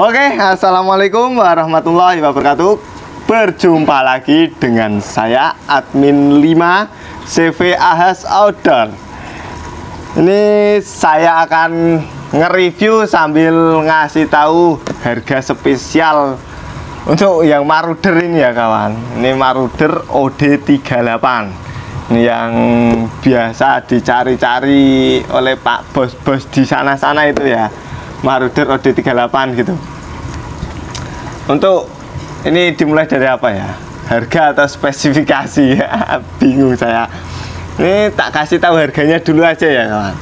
Oke, assalamualaikum warahmatullahi wabarakatuh. Berjumpa lagi dengan saya admin 5 CV Ahas Outdoor. Ini saya akan nge-review sambil ngasih tahu harga spesial untuk yang Maruder ini ya kawan. Ini Maruder OD38. Ini yang biasa dicari-cari oleh Pak bos-bos di sana-sana itu ya Maruder OD38 gitu. Untuk ini dimulai dari apa ya? Harga atau spesifikasi? Ya bingung saya. Ini tak kasih tahu harganya dulu aja ya kawan.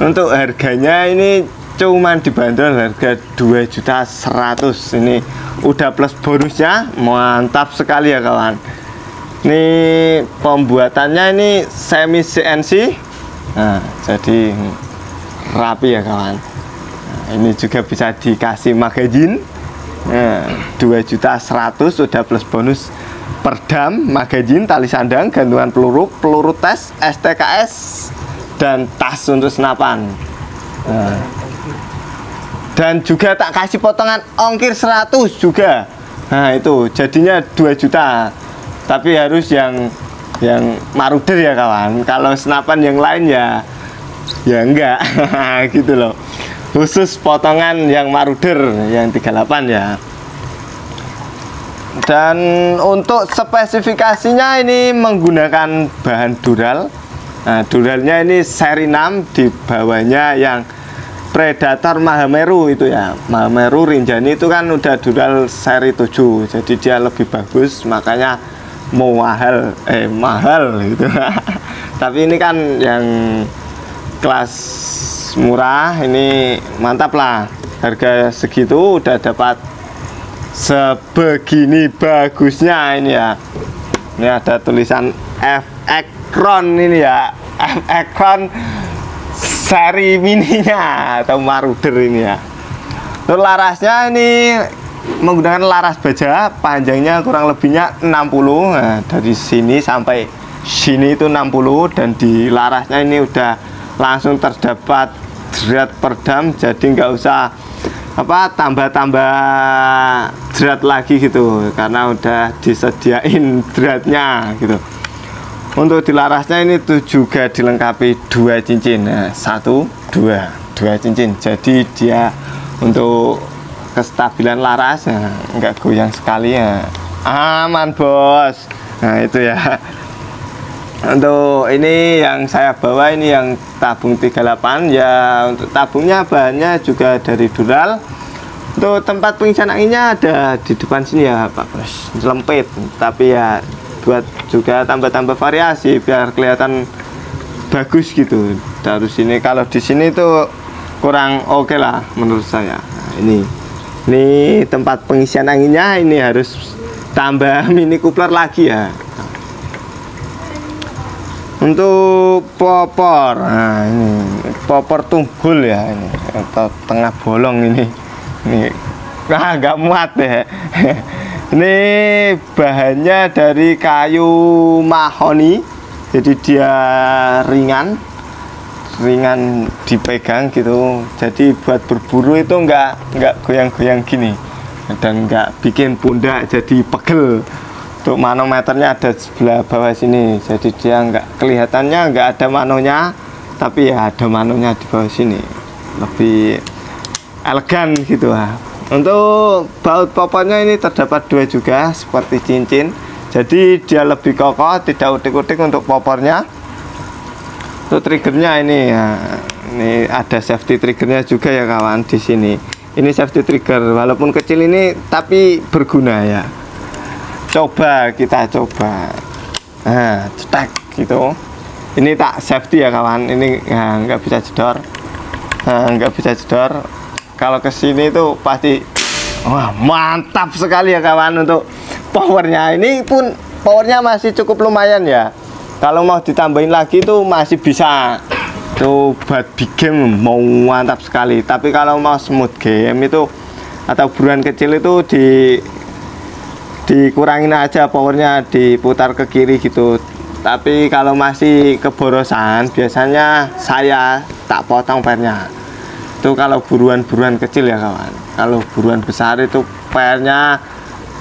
Untuk harganya ini cuman dibanderol harga 2 juta 100 ini udah plus bonusnya mantap sekali ya kawan. Ini pembuatannya ini semi CNC nah jadi rapi ya kawan ini juga bisa dikasih magazine nah, 2 juta 100 sudah plus bonus perdam magazine tali sandang gantungan peluru peluru tes STKS dan tas untuk senapan. Nah. dan juga tak kasih potongan ongkir 100 juga. Nah itu jadinya 2 juta. Tapi harus yang yang maruder ya kawan. Kalau senapan yang lain ya ya enggak. Gitu loh khusus potongan yang maruder yang 38 ya. Dan untuk spesifikasinya ini menggunakan bahan dural. Nah duralnya ini seri 6 di bawahnya yang Predator Mahameru itu ya. Mahameru Rinjani itu kan udah dural seri 7 jadi dia lebih bagus makanya mau mahal eh mahal gitu. Tapi ini kan yang kelas murah ini mantap lah. Harga segitu udah dapat sebegini bagusnya ini ya. Ini ada tulisan F Ekron ini ya. F Ekron seri mininya atau Maruder ini ya. Terus larasnya ini menggunakan laras baja panjangnya kurang lebihnya 60 nah, dari sini sampai sini itu 60 dan di larasnya ini udah langsung terdapat jerat perdam jadi nggak usah apa tambah-tambah jerat lagi gitu. Karena udah disediain jeratnya gitu. Untuk dilarasnya ini tuh juga dilengkapi dua cincin. Nah, satu dua dua cincin. Jadi dia untuk kestabilan laras ya, nggak goyang sekali ya aman bos. Nah itu ya untuk ini yang saya bawa ini yang tabung 38 ya untuk tabungnya bahannya juga dari dural. Untuk tempat pengisian anginnya ada di depan sini ya Pak Bos. Lempit tapi ya buat juga tambah-tambah variasi biar kelihatan bagus gitu. Dari sini kalau di sini itu kurang oke okay lah menurut saya. Nah, ini ini tempat pengisian anginnya ini harus tambah mini coupler lagi ya untuk popor. Nah ini. Popor tunggul ya ini. Atau tengah bolong ini. Ini. Nah nggak muat ya. Ini bahannya dari kayu mahoni. Jadi dia ringan. Ringan dipegang gitu. Jadi buat berburu itu enggak enggak goyang-goyang gini. Dan enggak bikin pundak jadi pegel untuk manometernya ada sebelah bawah sini. Jadi dia nggak kelihatannya nggak ada manonya tapi ya ada manonya di bawah sini. Lebih elegan gitu lah untuk baut popoknya ini terdapat dua juga seperti cincin. Jadi dia lebih kokoh tidak utik-utik untuk popornya. Untuk triggernya ini ya ini ada safety triggernya juga ya kawan di sini. Ini safety trigger walaupun kecil ini tapi berguna ya coba kita coba. Nah cetak gitu. Ini tak safety ya kawan. Ini nah, nggak bisa jedor nah, nggak bisa jedor kalau ke sini itu pasti wah mantap sekali ya kawan untuk powernya. Ini pun powernya masih cukup lumayan ya. Kalau mau ditambahin lagi itu masih bisa. Buat big game mau mantap sekali. Tapi kalau mau smooth game itu atau buruan kecil itu di dikurangin aja powernya diputar ke kiri gitu. Tapi kalau masih keborosan biasanya saya tak potong pernya. Itu kalau buruan-buruan kecil ya kawan. Kalau buruan besar itu pernya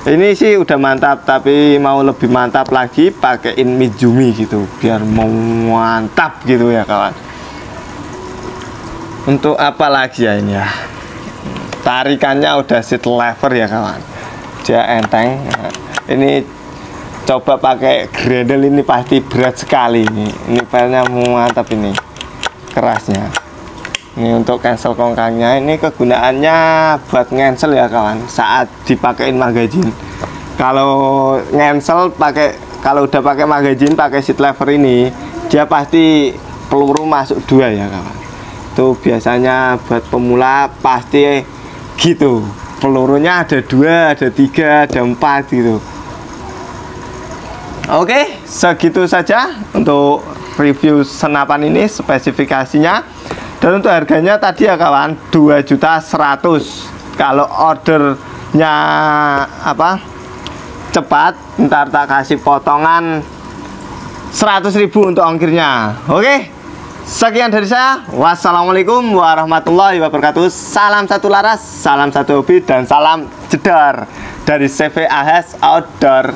ini sih udah mantap tapi mau lebih mantap lagi pakaiin Mizumi gitu biar mau mantap gitu ya kawan. Untuk apa lagi ya ini ya? Tarikannya udah seat lever ya kawan dia enteng. Ini coba pakai grendel ini pasti berat sekali. Ini ini pelnya mantap ini kerasnya. Ini untuk cancel kongkangnya. Ini kegunaannya buat ngensel ya kawan. Saat dipakein magazin kalau ngensel pakai kalau udah pakai magazin pakai seat lever ini dia pasti peluru masuk dua ya kawan. Itu biasanya buat pemula pasti gitu pelurunya ada dua ada tiga ada empat gitu. Oke segitu saja untuk review senapan ini spesifikasinya. Dan untuk harganya tadi ya kawan 2 juta 100 kalau ordernya apa cepat ntar tak kasih potongan 100 ribu untuk ongkirnya. Oke sekian dari saya. Wassalamualaikum warahmatullahi wabarakatuh. Salam satu laras salam satu hobi dan salam jedar. Dari CV Ahas Outdoor